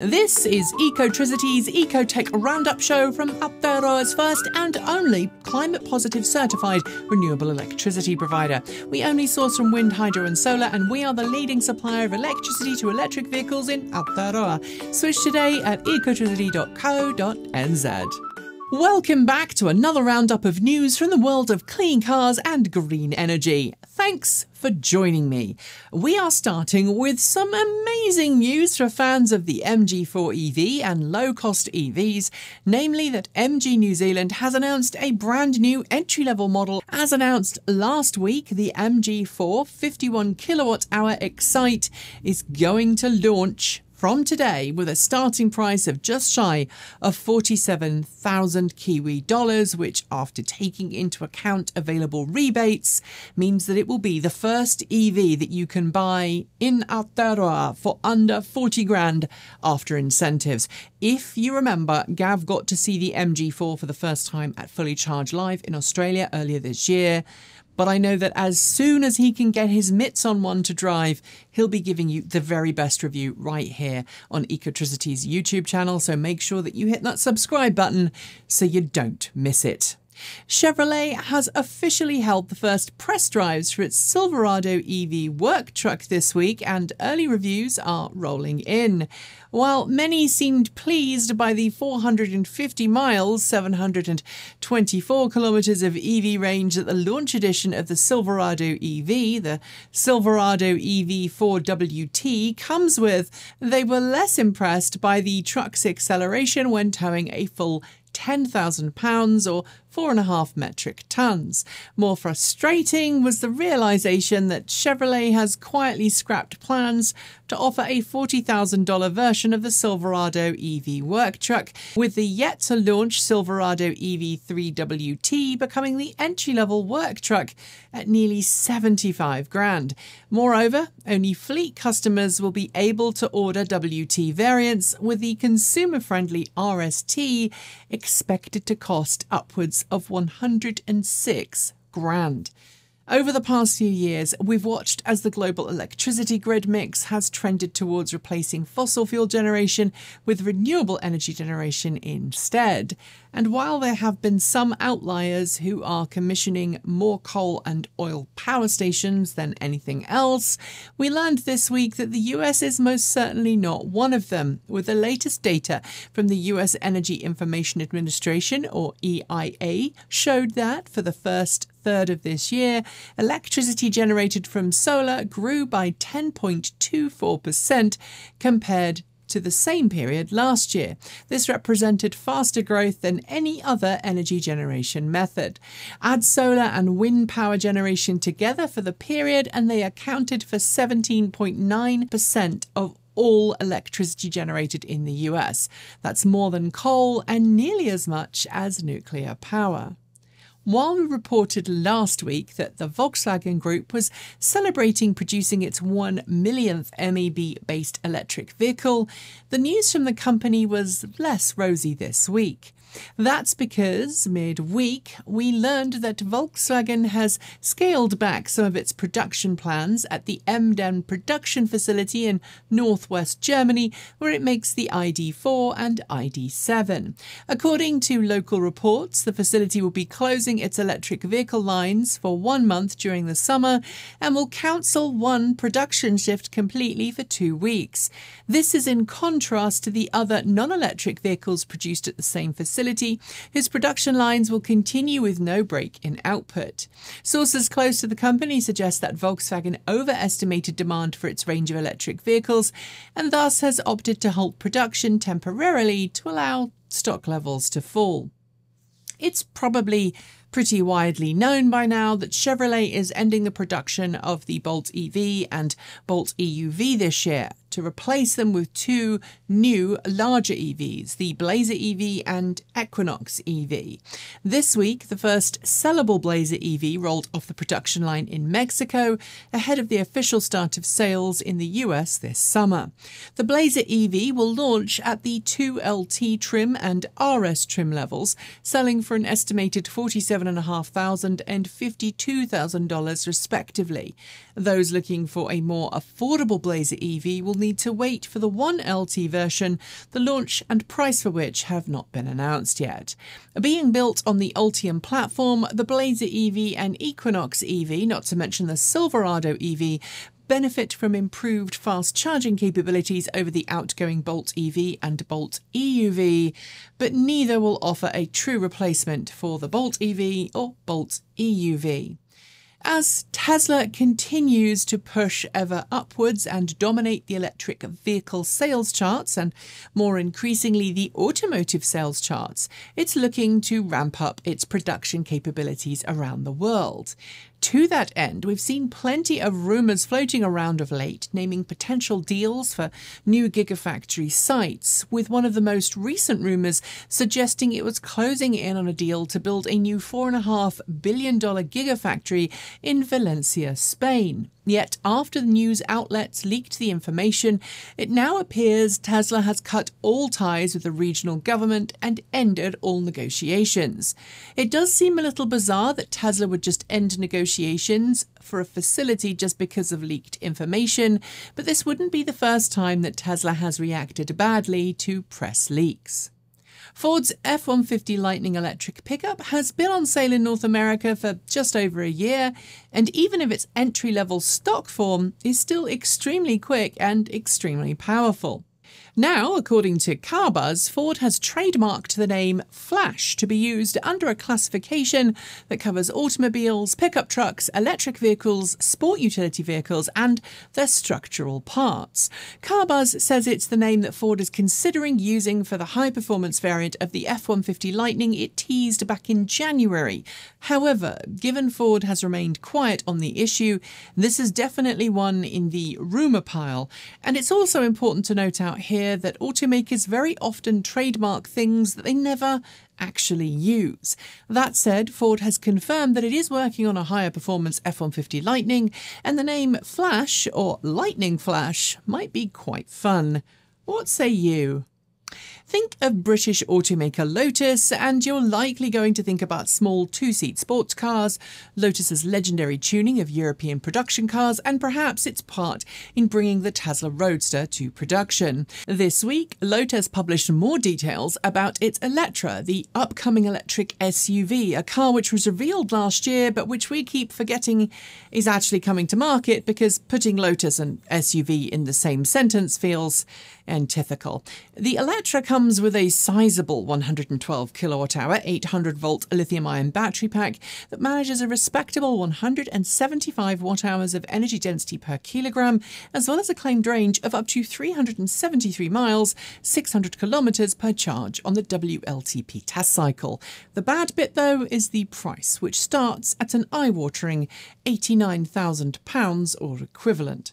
This is Ecotricity's EcoTEC Roundup show from Aotearoa's first and only climate positive certified renewable electricity provider. We only source from wind, hydro, and solar, and we are the leading supplier of electricity to electric vehicles in Aotearoa. Switch today at ecotricity.co.nz. Welcome back to another roundup of news from the world of clean cars and green energy. Thanks for joining me. We are starting with some amazing news for fans of the MG4 EV and low cost EVs, namely that MG New Zealand has announced a brand new entry level model. As announced last week, the MG4 51 kilowatt hour Excite is going to launch from today with a starting price of just shy of 47,000 Kiwi dollars, which, after taking into account available rebates, means that it will be the first EV that you can buy in Aotearoa for under 40 grand after incentives. If you remember, Gav got to see the MG4 for the first time at Fully Charged Live in Australia earlier this year but I know that as soon as he can get his mitts on one to drive, he'll be giving you the very best review right here on Ecotricity's YouTube channel. So make sure that you hit that subscribe button so you don't miss it. Chevrolet has officially held the first press drives for its Silverado EV work truck this week, and early reviews are rolling in. While many seemed pleased by the 450 miles, 724 kilometers of EV range that the launch edition of the Silverado EV, the Silverado EV 4WT, comes with, they were less impressed by the truck's acceleration when towing a full 10,000 pounds or four and a half metric tons. More frustrating was the realization that Chevrolet has quietly scrapped plans to offer a $40,000 version of the Silverado EV work truck, with the yet to launch Silverado EV3WT becoming the entry level work truck at nearly 75 grand. Moreover, only fleet customers will be able to order WT variants, with the consumer friendly RST expected to cost upwards of 106 grand. Over the past few years, we've watched as the global electricity grid mix has trended towards replacing fossil fuel generation with renewable energy generation instead. And while there have been some outliers who are commissioning more coal and oil power stations than anything else, we learned this week that the US is most certainly not one of them, with the latest data from the US Energy Information Administration, or EIA, showed that for the first third of this year, electricity generated from solar grew by 10.24% compared to the same period last year. This represented faster growth than any other energy generation method. Add solar and wind power generation together for the period, and they accounted for 17.9% of all electricity generated in the US. That's more than coal and nearly as much as nuclear power. While we reported last week that the Volkswagen Group was celebrating producing its 1 millionth MEB based electric vehicle, the news from the company was less rosy this week. That's because midweek we learned that Volkswagen has scaled back some of its production plans at the Emden production facility in northwest Germany, where it makes the ID4 and ID7. According to local reports, the facility will be closing its electric vehicle lines for one month during the summer and will cancel one production shift completely for two weeks. This is in contrast to the other non electric vehicles produced at the same facility facility, his production lines will continue with no break in output. Sources close to the company suggest that Volkswagen overestimated demand for its range of electric vehicles and thus has opted to halt production temporarily to allow stock levels to fall. It's probably pretty widely known by now that Chevrolet is ending the production of the Bolt EV and Bolt EUV this year to replace them with two new larger EVs, the Blazer EV and Equinox EV. This week, the first sellable Blazer EV rolled off the production line in Mexico ahead of the official start of sales in the US this summer. The Blazer EV will launch at the 2LT trim and RS trim levels, selling for an estimated $47,500 and $52,000 respectively. Those looking for a more affordable Blazer EV will need to wait for the 1LT version, the launch and price for which have not been announced yet. Being built on the Ultium platform, the Blazer EV and Equinox EV, not to mention the Silverado EV, benefit from improved fast charging capabilities over the outgoing Bolt EV and Bolt EUV, but neither will offer a true replacement for the Bolt EV or Bolt EUV. As Tesla continues to push ever upwards and dominate the electric vehicle sales charts and more increasingly the automotive sales charts, it's looking to ramp up its production capabilities around the world. To that end, we've seen plenty of rumours floating around of late, naming potential deals for new Gigafactory sites, with one of the most recent rumours suggesting it was closing in on a deal to build a new $4.5 billion Gigafactory in Valencia, Spain. Yet, after the news outlets leaked the information, it now appears Tesla has cut all ties with the regional government and ended all negotiations. It does seem a little bizarre that Tesla would just end negotiations for a facility just because of leaked information, but this wouldn't be the first time that Tesla has reacted badly to press leaks. Ford's F 150 Lightning electric pickup has been on sale in North America for just over a year, and even if its entry level stock form is still extremely quick and extremely powerful. Now, according to CarBuzz, Ford has trademarked the name Flash to be used under a classification that covers automobiles, pickup trucks, electric vehicles, sport utility vehicles, and their structural parts. CarBuzz says it's the name that Ford is considering using for the high performance variant of the F 150 Lightning it teased back in January. However, given Ford has remained quiet on the issue, this is definitely one in the rumour pile. And it's also important to note out here clear that automakers very often trademark things that they never actually use. That said, Ford has confirmed that it is working on a higher performance F 150 Lightning, and the name Flash or Lightning Flash might be quite fun. What say you? Think of British automaker Lotus, and you're likely going to think about small two seat sports cars, Lotus's legendary tuning of European production cars, and perhaps its part in bringing the Tesla Roadster to production. This week, Lotus published more details about its Eletre, the upcoming electric SUV, a car which was revealed last year but which we keep forgetting is actually coming to market because putting Lotus and SUV in the same sentence feels antithetical. The Eletre comes with a sizable 112 kilowatt hour, 800 volt lithium ion battery pack that manages a respectable 175 watt hours of energy density per kilogram, as well as a claimed range of up to 373 miles, 600 kilometers per charge on the WLTP test cycle. The bad bit, though, is the price, which starts at an eye watering £89,000 or equivalent.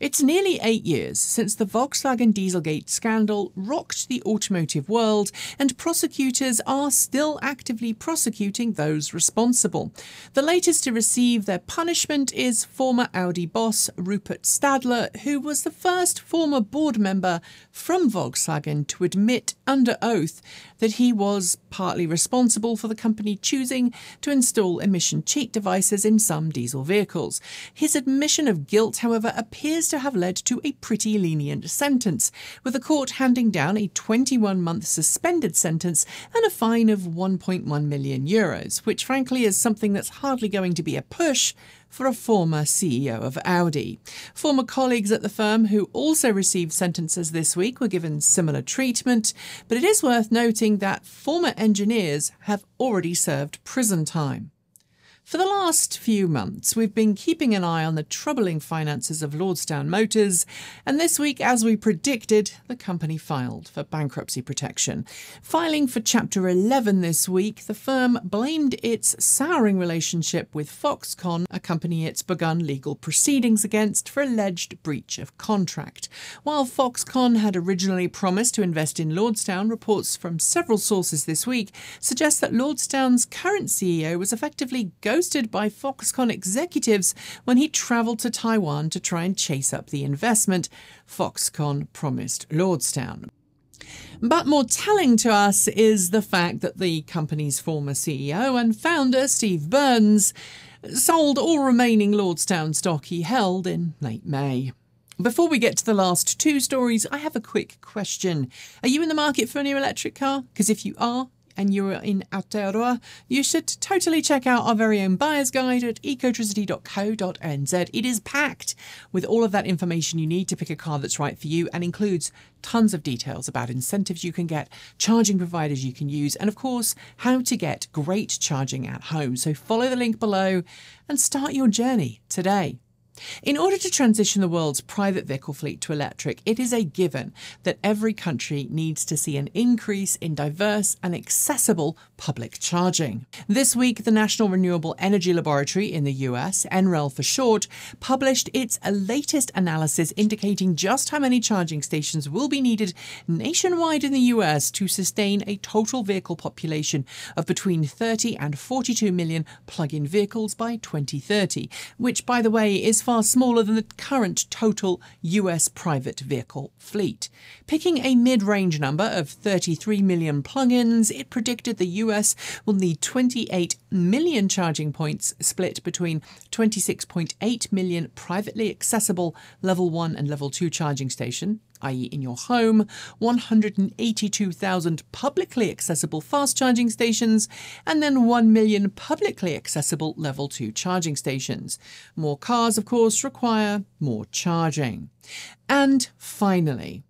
It's nearly eight years since the Volkswagen Dieselgate scandal rocked the automotive world, and prosecutors are still actively prosecuting those responsible. The latest to receive their punishment is former Audi boss Rupert Stadler, who was the first former board member from Volkswagen to admit under oath that he was partly responsible for the company choosing to install emission cheat devices in some diesel vehicles. His admission of guilt, however, appears to have led to a pretty lenient sentence, with the court handing down a 21 month suspended sentence and a fine of 1.1 million euros, which frankly is something that's hardly going to be a push for a former CEO of Audi. Former colleagues at the firm who also received sentences this week were given similar treatment, but it is worth noting that former engineers have already served prison time. For the last few months, we've been keeping an eye on the troubling finances of Lordstown Motors, and this week, as we predicted, the company filed for bankruptcy protection. Filing for Chapter 11 this week, the firm blamed its souring relationship with Foxconn, a company it's begun legal proceedings against for alleged breach of contract. While Foxconn had originally promised to invest in Lordstown, reports from several sources this week suggest that Lordstown's current CEO was effectively go ghosted by Foxconn executives when he travelled to Taiwan to try and chase up the investment Foxconn promised Lordstown. But more telling to us is the fact that the company's former CEO and founder, Steve Burns, sold all remaining Lordstown stock he held in late May. Before we get to the last two stories, I have a quick question. Are you in the market for a new electric car? Because if you are, and you're in Aotearoa, you should totally check out our very own buyer's guide at ecotricity.co.nz. It is packed with all of that information you need to pick a car that's right for you and includes tons of details about incentives you can get, charging providers you can use, and of course, how to get great charging at home. So follow the link below and start your journey today. In order to transition the world's private vehicle fleet to electric, it is a given that every country needs to see an increase in diverse and accessible public charging. This week, the National Renewable Energy Laboratory in the US, NREL for short, published its latest analysis indicating just how many charging stations will be needed nationwide in the US to sustain a total vehicle population of between 30 and 42 million plug in vehicles by 2030, which, by the way, is far smaller than the current total US private vehicle fleet. Picking a mid range number of 33 million plug ins, it predicted the US will need 28 million charging points split between 26.8 million privately accessible level 1 and level 2 charging station i.e., in your home, 182,000 publicly accessible fast charging stations, and then 1 million publicly accessible level 2 charging stations. More cars, of course, require more charging. And finally,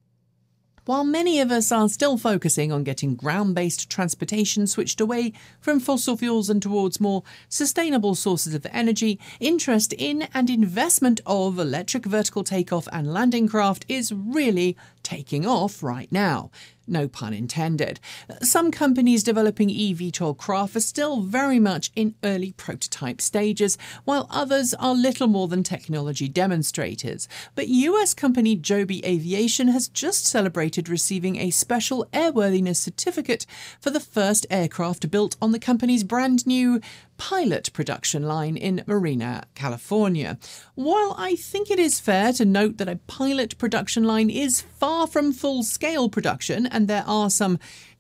while many of us are still focusing on getting ground based transportation switched away from fossil fuels and towards more sustainable sources of energy, interest in and investment of electric vertical takeoff and landing craft is really taking off right now. No pun intended. Some companies developing eVTOL craft are still very much in early prototype stages, while others are little more than technology demonstrators. But US company Joby Aviation has just celebrated receiving a special airworthiness certificate for the first aircraft built on the company's brand new pilot production line in Marina, California. While I think it is fair to note that a pilot production line is far from full scale production and there are some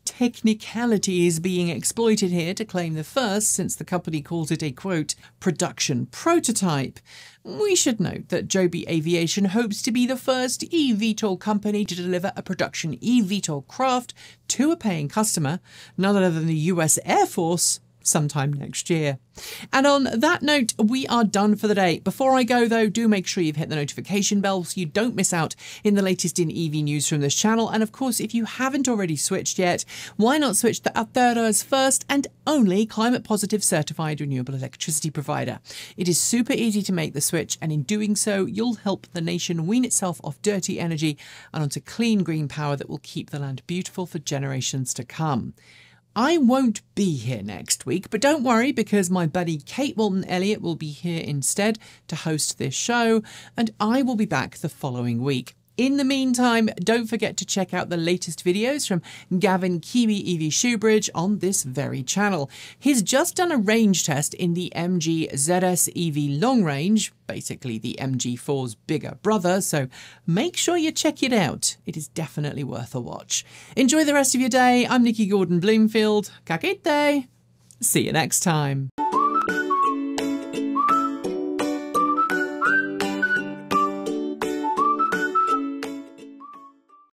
technicalities being exploited here to claim the first, since the company calls it a quote, production prototype. We should note that Joby Aviation hopes to be the first eVTOL company to deliver a production eVTOL craft to a paying customer, none other than the US Air Force sometime next year. And on that note, we are done for the day. Before I go, though, do make sure you've hit the notification bell so you don't miss out in the latest in EV news from this channel. And of course, if you haven't already switched yet, why not switch to Aotearoa's first and only climate positive certified renewable electricity provider? It is super easy to make the switch, and in doing so, you'll help the nation wean itself off dirty energy and onto clean green power that will keep the land beautiful for generations to come. I won't be here next week, but don't worry because my buddy Kate Walton Elliott will be here instead to host this show, and I will be back the following week. In the meantime, don't forget to check out the latest videos from Gavin Kiwi EV Shoebridge on this very channel. He's just done a range test in the MG ZS EV Long Range, basically the MG4's bigger brother, so make sure you check it out. It is definitely worth a watch. Enjoy the rest of your day. I'm Nikki Gordon Bloomfield. Kakite! See you next time.